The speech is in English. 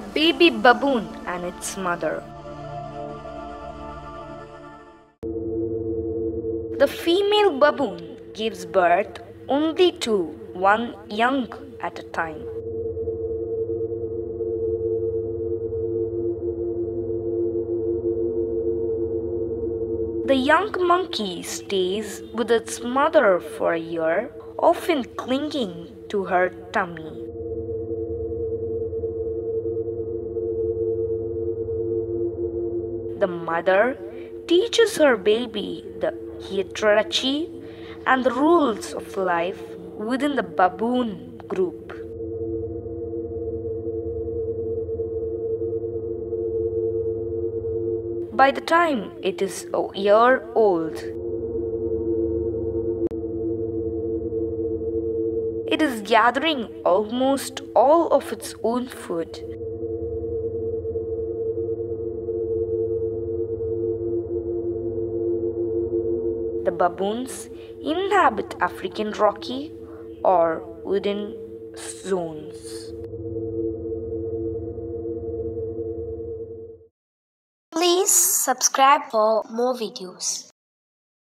baby baboon and its mother. The female baboon gives birth only to one young at a time. The young monkey stays with its mother for a year, often clinging to her tummy. The mother teaches her baby the hierarchy and the rules of life within the baboon group. By the time it is a year old, it is gathering almost all of its own food. The baboons inhabit African rocky or wooden zones. Please subscribe for more videos.